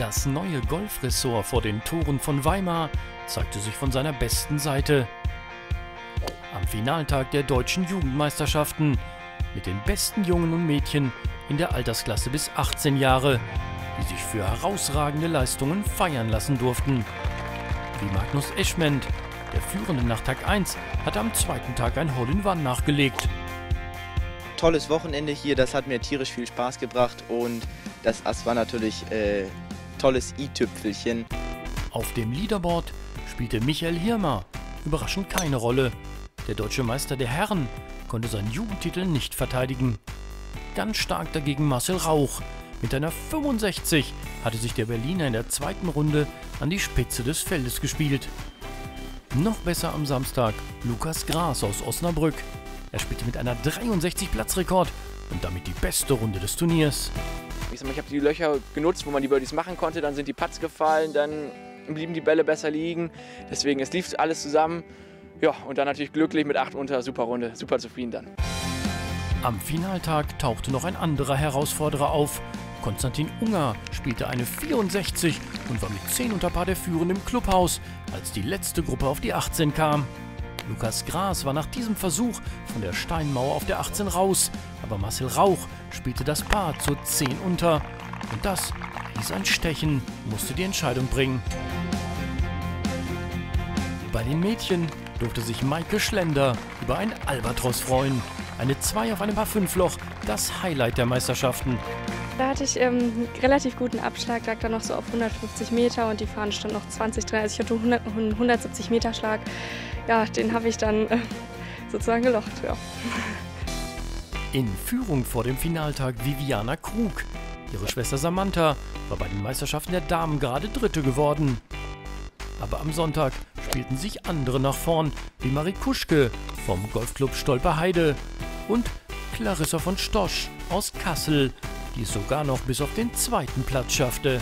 Das neue Golfressort vor den Toren von Weimar zeigte sich von seiner besten Seite. Am Finaltag der deutschen Jugendmeisterschaften mit den besten Jungen und Mädchen in der Altersklasse bis 18 Jahre, die sich für herausragende Leistungen feiern lassen durften. Wie Magnus Eschment, der Führende nach Tag 1, hat am zweiten Tag ein Hole-in-One nachgelegt. Tolles Wochenende hier, das hat mir tierisch viel Spaß gebracht und das Ass war natürlich äh, tolles i-Tüpfelchen. Auf dem Leaderboard spielte Michael Hirmer überraschend keine Rolle. Der deutsche Meister der Herren konnte seinen Jugendtitel nicht verteidigen. Ganz stark dagegen Marcel Rauch. Mit einer 65 hatte sich der Berliner in der zweiten Runde an die Spitze des Feldes gespielt. Noch besser am Samstag Lukas Gras aus Osnabrück. Er spielte mit einer 63 Platzrekord und damit die beste Runde des Turniers. Ich, ich habe die Löcher genutzt, wo man die Birdies machen konnte. Dann sind die Putts gefallen, dann blieben die Bälle besser liegen. Deswegen, es lief alles zusammen. Ja, und dann natürlich glücklich mit 8 unter, super Runde, super zufrieden dann. Am Finaltag tauchte noch ein anderer Herausforderer auf. Konstantin Unger spielte eine 64 und war mit 10 unter Paar der Führenden im Clubhaus, als die letzte Gruppe auf die 18 kam. Lukas Gras war nach diesem Versuch von der Steinmauer auf der 18 raus, aber Marcel Rauch spielte das Paar zur 10 unter. Und das ließ ein Stechen, musste die Entscheidung bringen. Bei den Mädchen durfte sich Maike Schlender über ein Albatros freuen. Eine 2 auf einem Paar 5 Loch, das Highlight der Meisterschaften. Da hatte ich ähm, einen relativ guten Abschlag, lag dann noch so auf 150 Meter und die Fahne stand noch 20, 30. Also ich hatte 100, einen 170 Meter Schlag. Ja, den habe ich dann äh, sozusagen gelocht. Ja. In Führung vor dem Finaltag Viviana Krug. Ihre Schwester Samantha war bei den Meisterschaften der Damen gerade Dritte geworden. Aber am Sonntag spielten sich andere nach vorn, wie Marie Kuschke vom Golfclub Stolperheide und Clarissa von Stosch aus Kassel, die es sogar noch bis auf den zweiten Platz schaffte.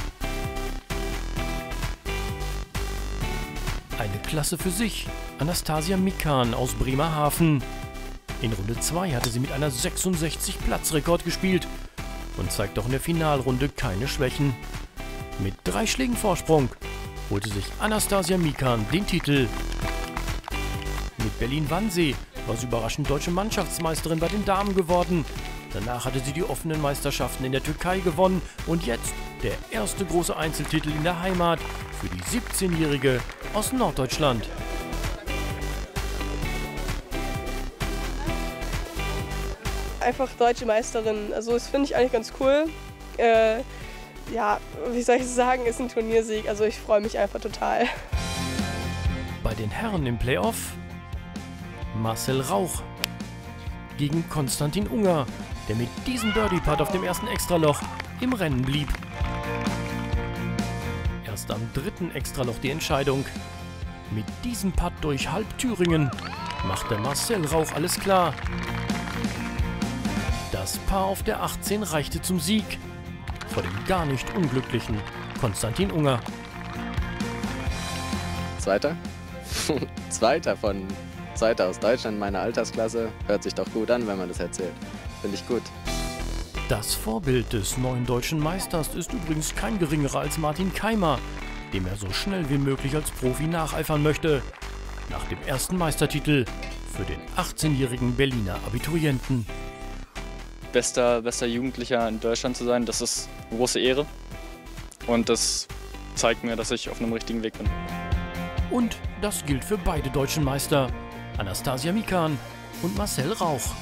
Eine Klasse für sich, Anastasia Mikan aus Bremerhaven. In Runde 2 hatte sie mit einer 66 Platzrekord gespielt und zeigt auch in der Finalrunde keine Schwächen. Mit drei Schlägen Vorsprung holte sich Anastasia Mikan den Titel. Mit Berlin-Wannsee war sie überraschend deutsche Mannschaftsmeisterin bei den Damen geworden. Danach hatte sie die offenen Meisterschaften in der Türkei gewonnen und jetzt der erste große Einzeltitel in der Heimat für die 17-Jährige aus Norddeutschland. Einfach deutsche Meisterin. Also das finde ich eigentlich ganz cool. Äh, ja, wie soll ich sagen, ist ein Turniersieg. Also ich freue mich einfach total. Bei den Herren im Playoff Marcel Rauch gegen Konstantin Unger, der mit diesem Birdie-Putt auf dem ersten Extraloch im Rennen blieb. Erst am dritten Extraloch die Entscheidung. Mit diesem Putt durch halb Thüringen machte Marcel Rauch alles klar. Das Paar auf der 18 reichte zum Sieg vor dem gar nicht unglücklichen Konstantin Unger. Zweiter? Zweiter von Zweiter aus Deutschland, meiner Altersklasse. Hört sich doch gut an, wenn man das erzählt. Finde ich gut. Das Vorbild des neuen deutschen Meisters ist übrigens kein geringerer als Martin Keimer, dem er so schnell wie möglich als Profi nacheifern möchte. Nach dem ersten Meistertitel für den 18-jährigen Berliner Abiturienten. Bester, bester Jugendlicher in Deutschland zu sein, das ist eine große Ehre. Und das zeigt mir, dass ich auf einem richtigen Weg bin. Und das gilt für beide deutschen Meister, Anastasia Mikan und Marcel Rauch.